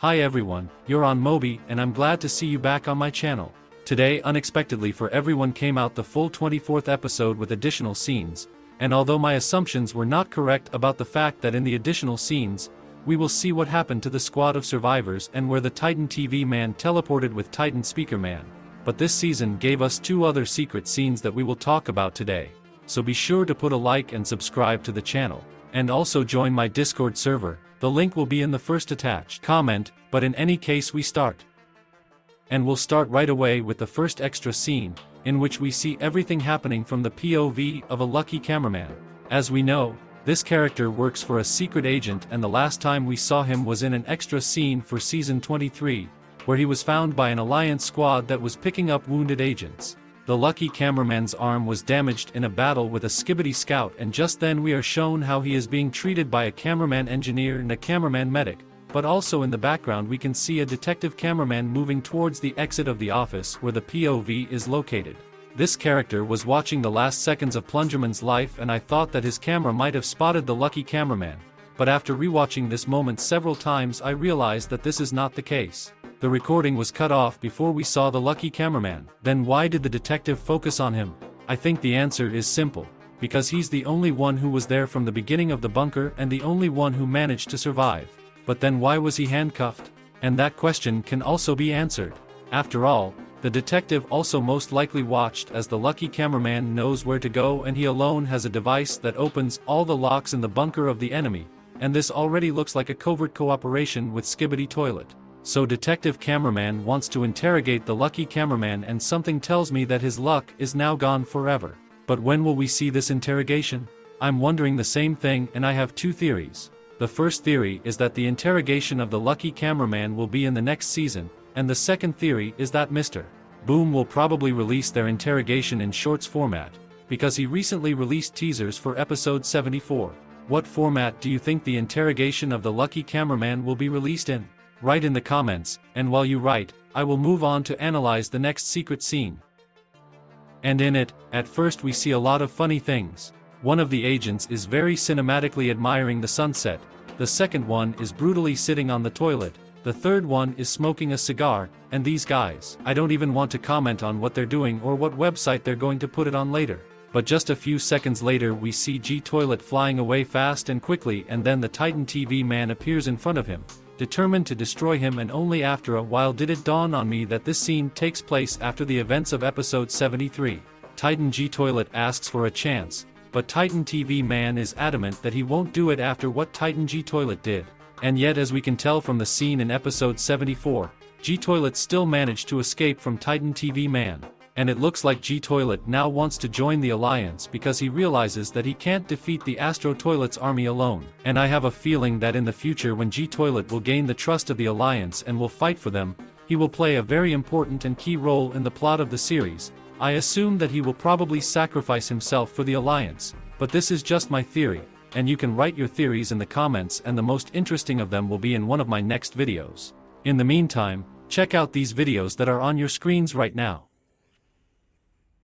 Hi everyone, you're on Mobi and I'm glad to see you back on my channel. Today unexpectedly for everyone came out the full 24th episode with additional scenes, and although my assumptions were not correct about the fact that in the additional scenes, we will see what happened to the squad of survivors and where the Titan TV man teleported with Titan Speaker Man. But this season gave us two other secret scenes that we will talk about today, so be sure to put a like and subscribe to the channel, and also join my Discord server, the link will be in the first attached comment, but in any case we start. And we'll start right away with the first extra scene, in which we see everything happening from the POV of a lucky cameraman. As we know, this character works for a secret agent and the last time we saw him was in an extra scene for season 23, where he was found by an alliance squad that was picking up wounded agents. The lucky cameraman's arm was damaged in a battle with a skibidi scout and just then we are shown how he is being treated by a cameraman engineer and a cameraman medic, but also in the background we can see a detective cameraman moving towards the exit of the office where the POV is located. This character was watching the last seconds of Plungerman's life and I thought that his camera might have spotted the lucky cameraman, but after rewatching this moment several times I realized that this is not the case the recording was cut off before we saw the lucky cameraman. Then why did the detective focus on him? I think the answer is simple. Because he's the only one who was there from the beginning of the bunker and the only one who managed to survive. But then why was he handcuffed? And that question can also be answered. After all, the detective also most likely watched as the lucky cameraman knows where to go and he alone has a device that opens all the locks in the bunker of the enemy, and this already looks like a covert cooperation with Skibidi Toilet. So detective cameraman wants to interrogate the lucky cameraman and something tells me that his luck is now gone forever. But when will we see this interrogation? I'm wondering the same thing and I have two theories. The first theory is that the interrogation of the lucky cameraman will be in the next season, and the second theory is that Mr. Boom will probably release their interrogation in shorts format, because he recently released teasers for episode 74. What format do you think the interrogation of the lucky cameraman will be released in? Write in the comments, and while you write, I will move on to analyze the next secret scene. And in it, at first we see a lot of funny things. One of the agents is very cinematically admiring the sunset, the second one is brutally sitting on the toilet, the third one is smoking a cigar, and these guys, I don't even want to comment on what they're doing or what website they're going to put it on later. But just a few seconds later we see G Toilet flying away fast and quickly and then the Titan TV man appears in front of him, determined to destroy him and only after a while did it dawn on me that this scene takes place after the events of episode 73. Titan G Toilet asks for a chance, but Titan TV Man is adamant that he won't do it after what Titan G Toilet did. And yet as we can tell from the scene in episode 74, G Toilet still managed to escape from Titan TV Man and it looks like G-Toilet now wants to join the alliance because he realizes that he can't defeat the Astro Toilet's army alone. And I have a feeling that in the future when G-Toilet will gain the trust of the alliance and will fight for them, he will play a very important and key role in the plot of the series. I assume that he will probably sacrifice himself for the alliance, but this is just my theory, and you can write your theories in the comments and the most interesting of them will be in one of my next videos. In the meantime, check out these videos that are on your screens right now.